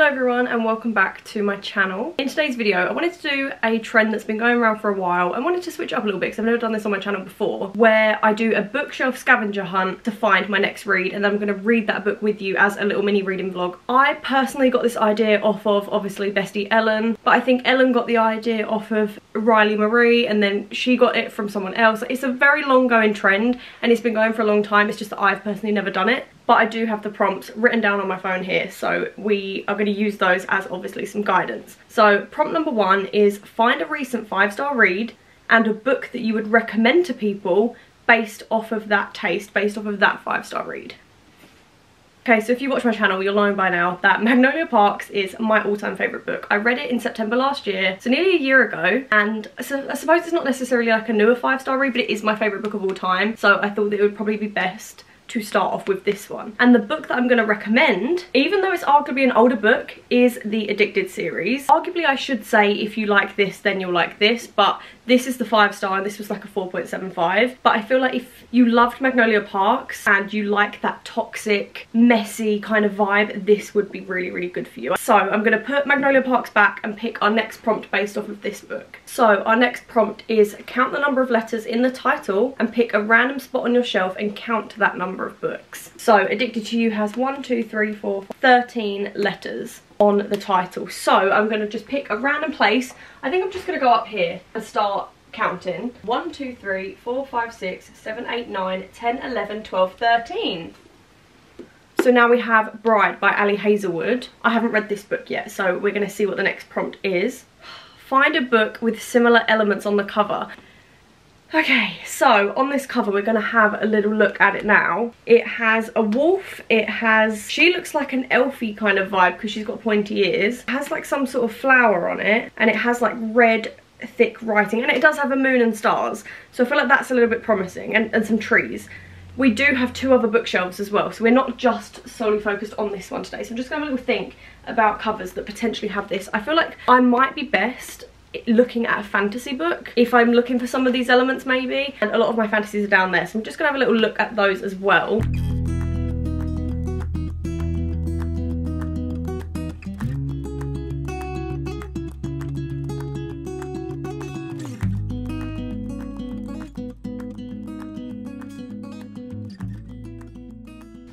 Hello everyone and welcome back to my channel. In today's video I wanted to do a trend that's been going around for a while. I wanted to switch up a little bit because I've never done this on my channel before where I do a bookshelf scavenger hunt to find my next read and then I'm going to read that book with you as a little mini reading vlog. I personally got this idea off of obviously bestie Ellen but I think Ellen got the idea off of Riley Marie and then she got it from someone else. It's a very long going trend and it's been going for a long time. It's just that I've personally never done it but I do have the prompts written down on my phone here so we are going to use those as obviously some guidance. So prompt number one is find a recent five star read and a book that you would recommend to people based off of that taste, based off of that five star read. Okay, so if you watch my channel, you'll know by now that Magnolia Parks is my all-time favourite book. I read it in September last year, so nearly a year ago, and I suppose it's not necessarily like a newer five-star read, but it is my favourite book of all time, so I thought that it would probably be best to start off with this one. And the book that I'm going to recommend, even though it's arguably an older book, is the Addicted series. Arguably I should say if you like this then you'll like this, but this is the five star and this was like a 4.75. But I feel like if you loved Magnolia Parks and you like that toxic, messy kind of vibe, this would be really, really good for you. So I'm going to put Magnolia Parks back and pick our next prompt based off of this book. So our next prompt is count the number of letters in the title and pick a random spot on your shelf and count that number of books. So Addicted to You has one, two, three, four, 13 letters on the title. So I'm going to just pick a random place. I think I'm just going to go up here and start counting. 1, 2, 3, 4, 5, 6, 7, 8, 9, 10, 11, 12, 13. So now we have Bride by Ali Hazelwood. I haven't read this book yet, so we're going to see what the next prompt is. Find a book with similar elements on the cover. Okay, so on this cover we're to have a little look at it now. It has a wolf, it has, she looks like an elfy kind of vibe because she's got pointy ears. It has like some sort of flower on it and it has like red thick writing and it does have a moon and stars. So I feel like that's a little bit promising and, and some trees. We do have two other bookshelves as well, so we're not just solely focused on this one today. So I'm just to have a little think about covers that potentially have this. I feel like I might be best looking at a fantasy book. If I'm looking for some of these elements maybe. And a lot of my fantasies are down there so I'm just gonna have a little look at those as well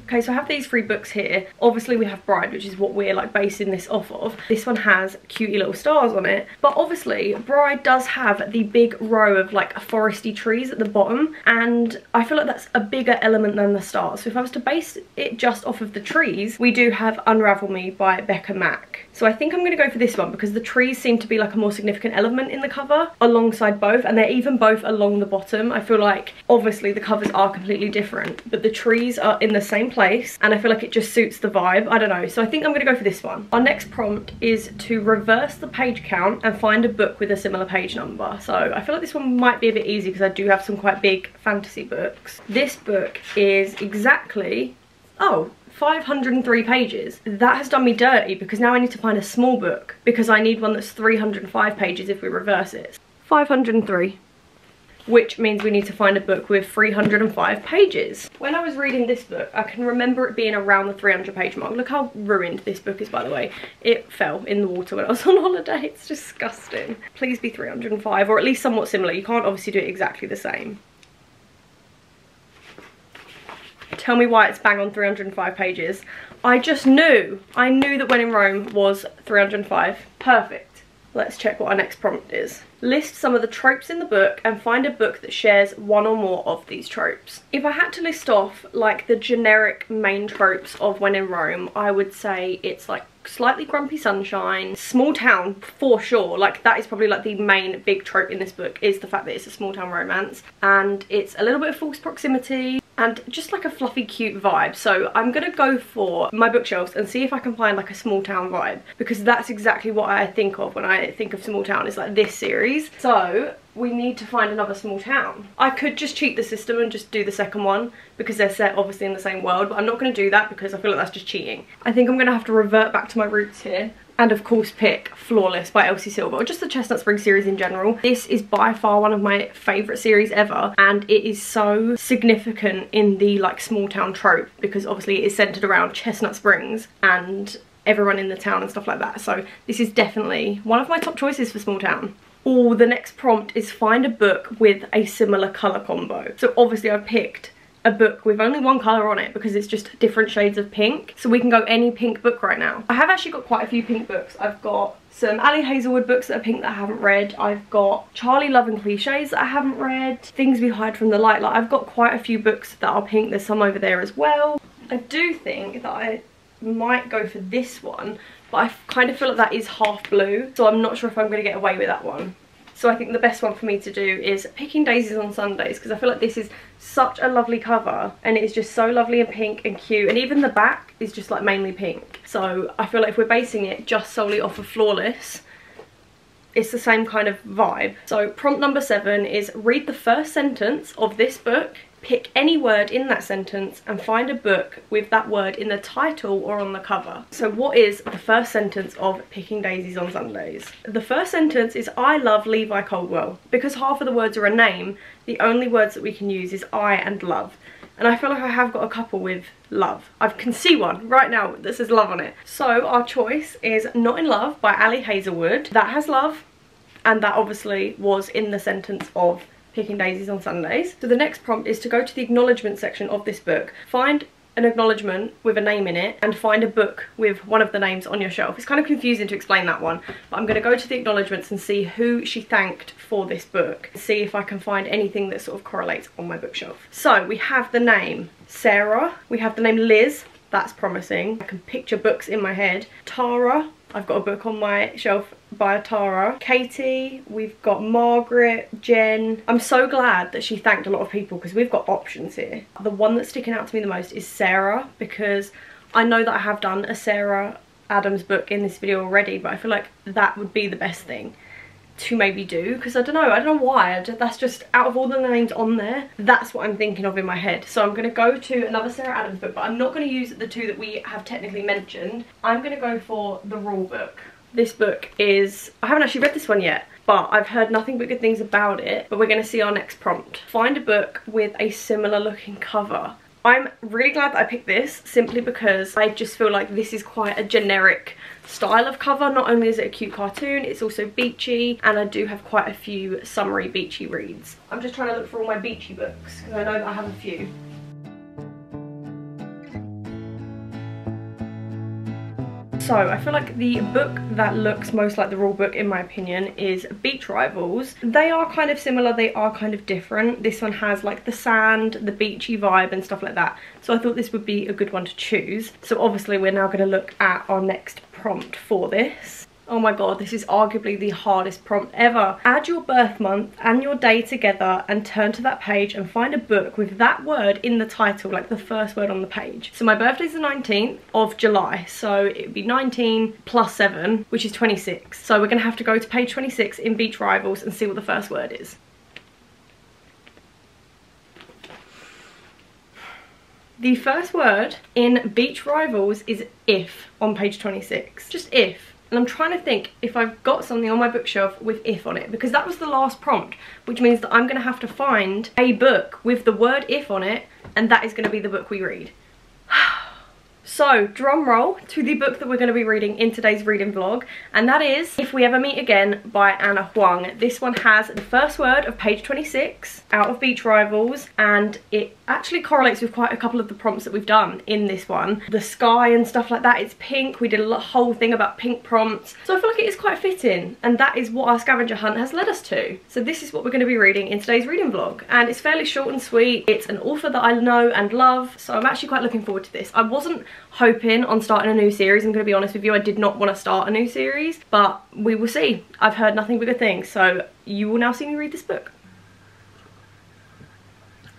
Okay, so I have these three books here. Obviously we have Bride, which is what we're like basing this off of. This one has cutie little stars on it. But obviously Bride does have the big row of like foresty trees at the bottom. And I feel like that's a bigger element than the stars. So if I was to base it just off of the trees, we do have Unravel Me by Becca Mac. So I think I'm going to go for this one because the trees seem to be like a more significant element in the cover alongside both. And they're even both along the bottom. I feel like obviously the covers are completely different. But the trees are in the same place and I feel like it just suits the vibe. I don't know. So I think I'm going to go for this one. Our next prompt is to reverse the page count and find a book with a similar page number. So I feel like this one might be a bit easy because I do have some quite big fantasy books. This book is exactly, oh, 503 pages. That has done me dirty because now I need to find a small book because I need one that's 305 pages if we reverse it. 503 which means we need to find a book with 305 pages. When I was reading this book, I can remember it being around the 300 page mark. Look how ruined this book is, by the way. It fell in the water when I was on holiday. It's disgusting. Please be 305, or at least somewhat similar. You can't obviously do it exactly the same. Tell me why it's bang on 305 pages. I just knew. I knew that When in Rome was 305. Perfect. Let's check what our next prompt is. List some of the tropes in the book and find a book that shares one or more of these tropes. If I had to list off like the generic main tropes of When in Rome, I would say it's like slightly grumpy sunshine, small town for sure, like that is probably like the main big trope in this book is the fact that it's a small town romance and it's a little bit of false proximity, and just like a fluffy cute vibe so I'm gonna go for my bookshelves and see if I can find like a small town vibe because that's exactly what I think of when I think of small town is like this series so we need to find another small town. I could just cheat the system and just do the second one because they're set obviously in the same world but I'm not going to do that because I feel like that's just cheating. I think I'm going to have to revert back to my roots here and of course pick Flawless by Elsie Silver, or just the Chestnut Spring series in general. This is by far one of my favourite series ever and it is so significant in the like small town trope because obviously it is centred around Chestnut Springs and everyone in the town and stuff like that. So this is definitely one of my top choices for small town. Or the next prompt is find a book with a similar colour combo. So obviously I've picked a book with only one colour on it because it's just different shades of pink. So we can go any pink book right now. I have actually got quite a few pink books. I've got some Ali Hazelwood books that are pink that I haven't read. I've got Charlie Love and Cliches that I haven't read. Things We Hide from the Light. Like I've got quite a few books that are pink. There's some over there as well. I do think that I might go for this one but I kind of feel like that is half blue so I'm not sure if I'm going to get away with that one. So I think the best one for me to do is Picking Daisies on Sundays because I feel like this is such a lovely cover and it is just so lovely and pink and cute and even the back is just like mainly pink. So I feel like if we're basing it just solely off of Flawless it's the same kind of vibe. So prompt number seven is read the first sentence of this book Pick any word in that sentence and find a book with that word in the title or on the cover. So what is the first sentence of Picking Daisies on Sundays? The first sentence is I love Levi Caldwell. Because half of the words are a name, the only words that we can use is I and love. And I feel like I have got a couple with love. I can see one right now that says love on it. So our choice is Not in Love by Ali Hazelwood. That has love and that obviously was in the sentence of picking daisies on Sundays. So the next prompt is to go to the acknowledgement section of this book, find an acknowledgement with a name in it and find a book with one of the names on your shelf. It's kind of confusing to explain that one, but I'm going to go to the acknowledgements and see who she thanked for this book. See if I can find anything that sort of correlates on my bookshelf. So we have the name Sarah, we have the name Liz, that's promising. I can picture books in my head. Tara, I've got a book on my shelf by Tara. Katie, we've got Margaret, Jen. I'm so glad that she thanked a lot of people because we've got options here. The one that's sticking out to me the most is Sarah because I know that I have done a Sarah Adams book in this video already but I feel like that would be the best thing to maybe do because I don't know I don't know why that's just out of all the names on there that's what I'm thinking of in my head. So I'm going to go to another Sarah Adams book but I'm not going to use the two that we have technically mentioned. I'm going to go for the rule book. This book is I haven't actually read this one yet but I've heard nothing but good things about it but we're going to see our next prompt. Find a book with a similar looking cover. I'm really glad that I picked this simply because I just feel like this is quite a generic style of cover. Not only is it a cute cartoon, it's also beachy and I do have quite a few summery beachy reads. I'm just trying to look for all my beachy books because I know that I have a few. So I feel like the book that looks most like the rule book in my opinion is Beach Rivals. They are kind of similar, they are kind of different. This one has like the sand, the beachy vibe and stuff like that. So I thought this would be a good one to choose. So obviously we're now going to look at our next prompt for this. Oh my god, this is arguably the hardest prompt ever. Add your birth month and your day together and turn to that page and find a book with that word in the title, like the first word on the page. So my birthday's the 19th of July, so it would be 19 plus 7, which is 26. So we're going to have to go to page 26 in Beach Rivals and see what the first word is. The first word in Beach Rivals is if on page 26. Just if and I'm trying to think if I've got something on my bookshelf with if on it because that was the last prompt which means that I'm going to have to find a book with the word if on it and that is going to be the book we read. So, drum roll to the book that we're going to be reading in today's reading vlog, and that is If We Ever Meet Again by Ana Huang. This one has the first word of page 26, out of Beach Rivals, and it actually correlates with quite a couple of the prompts that we've done in this one. The sky and stuff like that, it's pink. We did a whole thing about pink prompts. So I feel like it is quite fitting, and that is what our scavenger hunt has led us to. So this is what we're going to be reading in today's reading vlog, and it's fairly short and sweet. It's an author that I know and love, so I'm actually quite looking forward to this. I wasn't hoping on starting a new series. I'm going to be honest with you, I did not want to start a new series, but we will see. I've heard nothing but good things, so you will now see me read this book.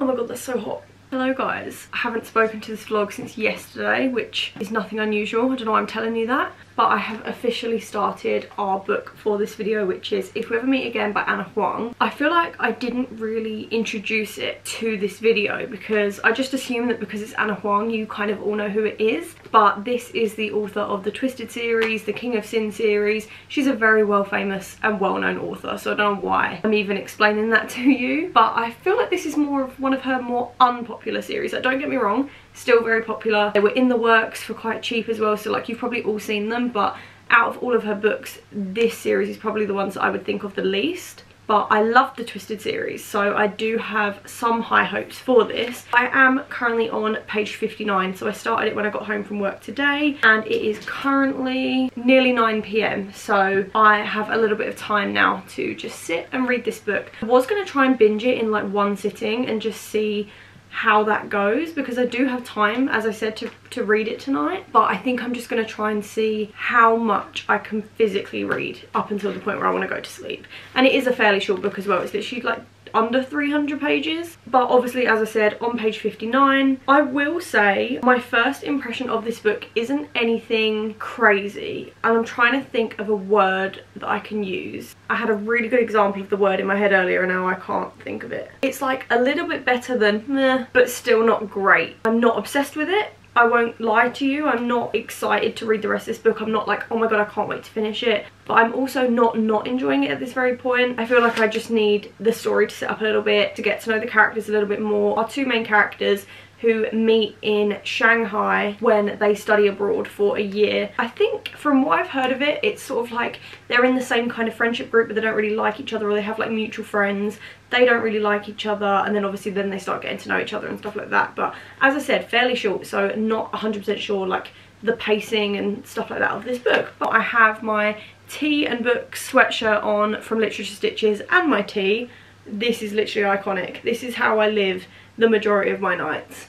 Oh my god, that's so hot. Hello guys, I haven't spoken to this vlog since yesterday, which is nothing unusual. I don't know why I'm telling you that but I have officially started our book for this video which is If We Ever Meet Again by Ana Huang. I feel like I didn't really introduce it to this video because I just assumed that because it's Ana Huang you kind of all know who it is but this is the author of the Twisted series, the King of Sin series. She's a very well famous and well known author so I don't know why I'm even explaining that to you but I feel like this is more of one of her more unpopular series. Like, don't get me wrong, still very popular. They were in the works for quite cheap as well, so like you've probably all seen them, but out of all of her books, this series is probably the ones that I would think of the least but I love the Twisted series so I do have some high hopes for this. I am currently on page 59 so I started it when I got home from work today and it is currently nearly 9pm so I have a little bit of time now to just sit and read this book. I was going to try and binge it in like one sitting and just see how that goes because I do have time as I said to, to read it tonight but I think I'm just going to try and see how much I can physically read up until the point where I want to go to sleep. And it is a fairly short book as well it's literally like under 300 pages. But obviously as I said on page 59 I will say my first impression of this book isn't anything crazy. And I'm trying to think of a word that I can use. I had a really good example of the word in my head earlier and now I can't think of it. It's like a little bit better than meh but still not great. I'm not obsessed with it I won't lie to you, I'm not excited to read the rest of this book. I'm not like, oh my god, I can't wait to finish it. But I'm also not not enjoying it at this very point. I feel like I just need the story to set up a little bit, to get to know the characters a little bit more. Our two main characters who meet in Shanghai when they study abroad for a year. I think from what I've heard of it, it's sort of like they're in the same kind of friendship group but they don't really like each other or they have like mutual friends. They don't really like each other and then obviously then they start getting to know each other and stuff like that. But as I said, fairly short so not 100% sure like the pacing and stuff like that of this book. But I have my tea and book sweatshirt on from Literature Stitches and my tea. This is literally iconic. This is how I live the majority of my nights.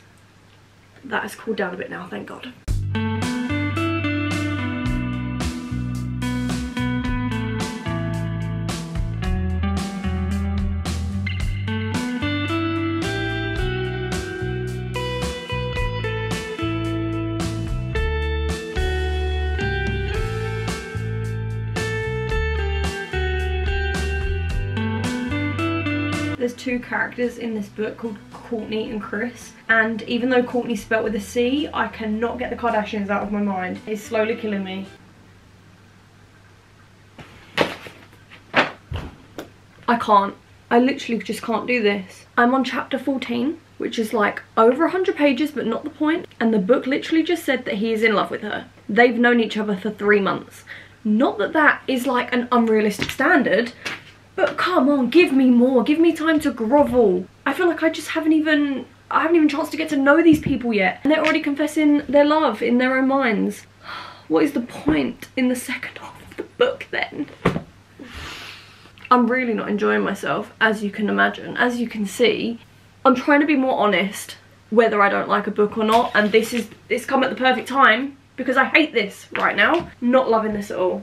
That has cooled down a bit now, thank God. There's two characters in this book called Courtney and Chris and even though Courtney's spelt with a C I cannot get the Kardashians out of my mind. It's slowly killing me. I can't. I literally just can't do this. I'm on chapter 14 which is like over 100 pages but not the point and the book literally just said that he is in love with her. They've known each other for three months. Not that that is like an unrealistic standard but come on, give me more. Give me time to grovel. I feel like I just haven't even, I haven't even chance to get to know these people yet. And they're already confessing their love in their own minds. What is the point in the second half of the book then? I'm really not enjoying myself, as you can imagine. As you can see, I'm trying to be more honest whether I don't like a book or not. And this is, it's come at the perfect time because I hate this right now. Not loving this at all.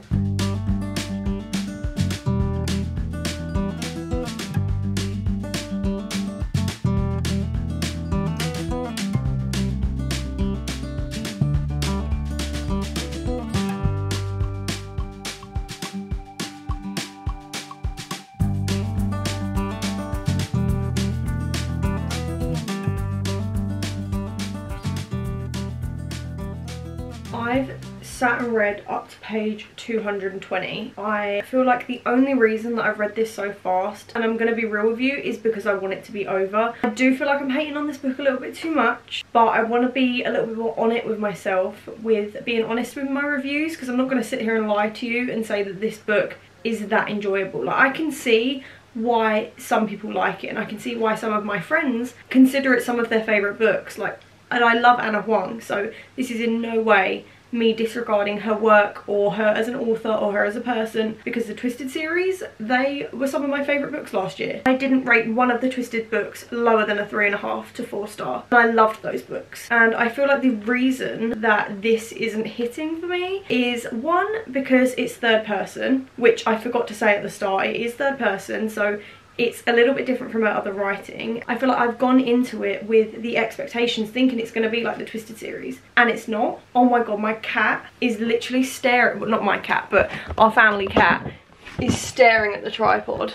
I've sat and read up to page 220. I feel like the only reason that I've read this so fast, and I'm going to be real with you, is because I want it to be over. I do feel like I'm hating on this book a little bit too much, but I want to be a little bit more on it with myself, with being honest with my reviews, because I'm not going to sit here and lie to you and say that this book is that enjoyable. Like, I can see why some people like it and I can see why some of my friends consider it some of their favourite books like and I love Ana Huang so this is in no way me disregarding her work or her as an author or her as a person because the Twisted series, they were some of my favourite books last year. I didn't rate one of the Twisted books lower than a three and a half to four star. I loved those books and I feel like the reason that this isn't hitting for me is one because it's third person which I forgot to say at the start it is third person so it's a little bit different from her other writing. I feel like I've gone into it with the expectations thinking it's going to be like the Twisted series and it's not. Oh my god, my cat is literally staring, well not my cat but our family cat is staring at the tripod.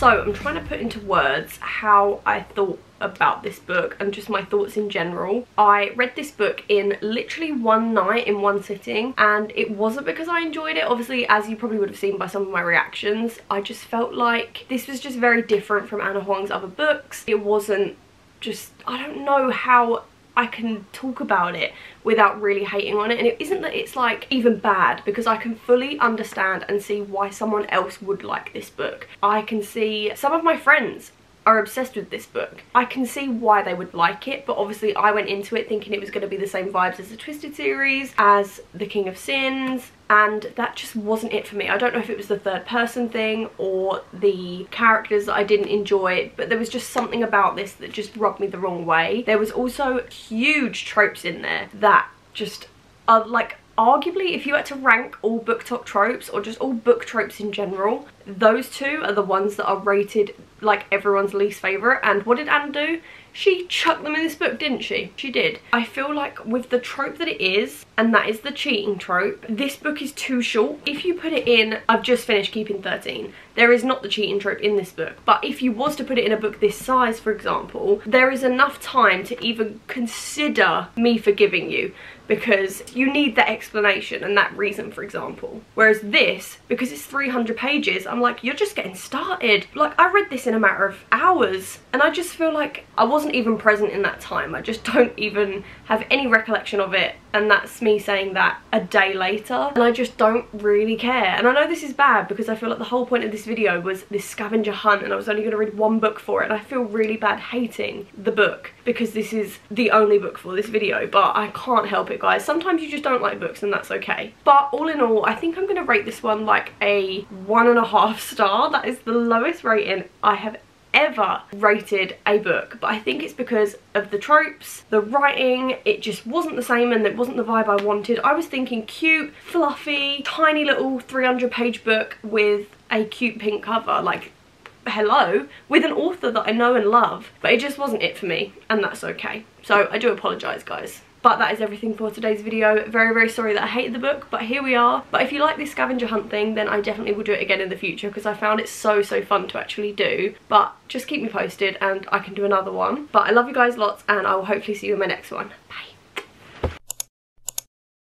So I'm trying to put into words how I thought about this book and just my thoughts in general. I read this book in literally one night in one sitting and it wasn't because I enjoyed it. Obviously, as you probably would have seen by some of my reactions, I just felt like this was just very different from Ana Huang's other books. It wasn't just, I don't know how I can talk about it without really hating on it and it isn't that it's like even bad because I can fully understand and see why someone else would like this book. I can see some of my friends are obsessed with this book. I can see why they would like it, but obviously I went into it thinking it was going to be the same vibes as the Twisted series, as The King of Sins, and that just wasn't it for me. I don't know if it was the third person thing or the characters that I didn't enjoy, but there was just something about this that just rubbed me the wrong way. There was also huge tropes in there that just are like arguably if you had to rank all BookTok tropes or just all book tropes in general those two are the ones that are rated like everyone's least favourite and what did Anne do? She chucked them in this book, didn't she? She did. I feel like with the trope that it is, and that is the cheating trope, this book is too short. If you put it in, I've just finished Keeping 13, there is not the cheating trope in this book. But if you was to put it in a book this size, for example, there is enough time to even consider me forgiving you because you need that explanation and that reason, for example. Whereas this, because it's 300 pages, I'm like, you're just getting started. Like, I read this in a matter of hours and I just feel like I wasn't even present in that time. I just don't even have any recollection of it and that's me saying that a day later. And I just don't really care. And I know this is bad because I feel like the whole point of this video was this scavenger hunt and I was only going to read one book for it. And I feel really bad hating the book because this is the only book for this video but I can't help it guys. Sometimes you just don't like books and that's okay. But all in all I think I'm going to rate this one like a one and a half star. That is the lowest rating I have ever rated a book but I think it's because of the tropes, the writing, it just wasn't the same and it wasn't the vibe I wanted. I was thinking cute, fluffy, tiny little 300 page book with a cute pink cover like hello with an author that I know and love but it just wasn't it for me and that's okay so I do apologise guys but that is everything for today's video. Very, very sorry that I hated the book, but here we are. But if you like this scavenger hunt thing, then I definitely will do it again in the future because I found it so, so fun to actually do. But just keep me posted and I can do another one. But I love you guys lots and I will hopefully see you in my next one. Bye.